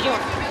идет.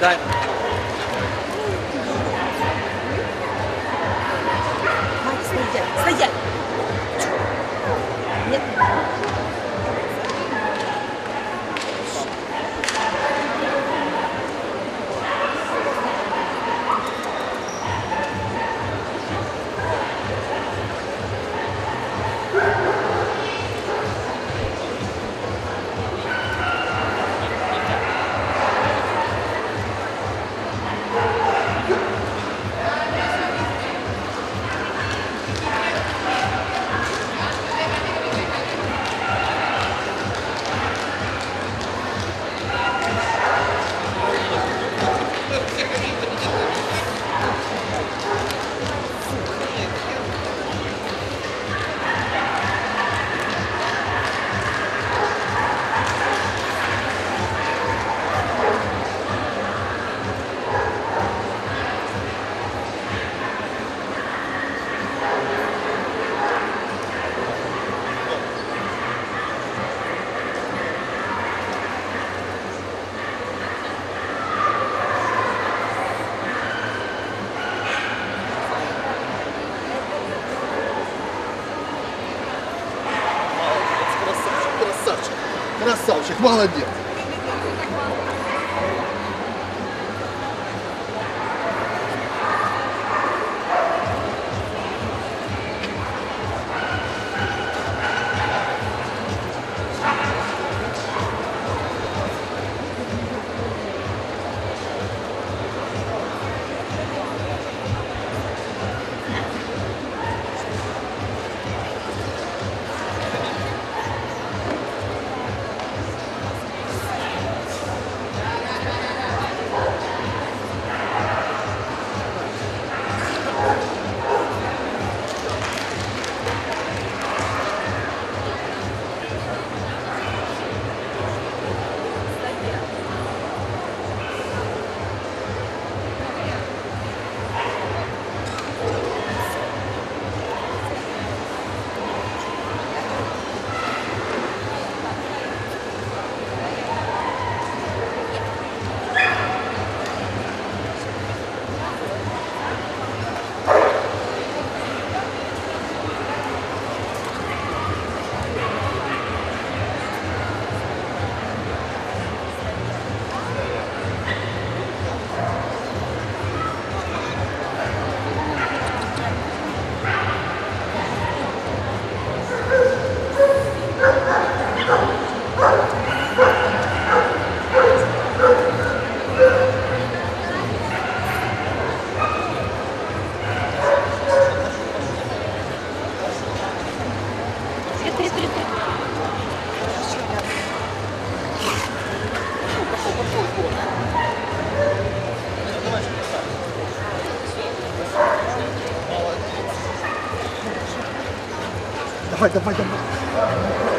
对 красавчик, молодец. 快点快点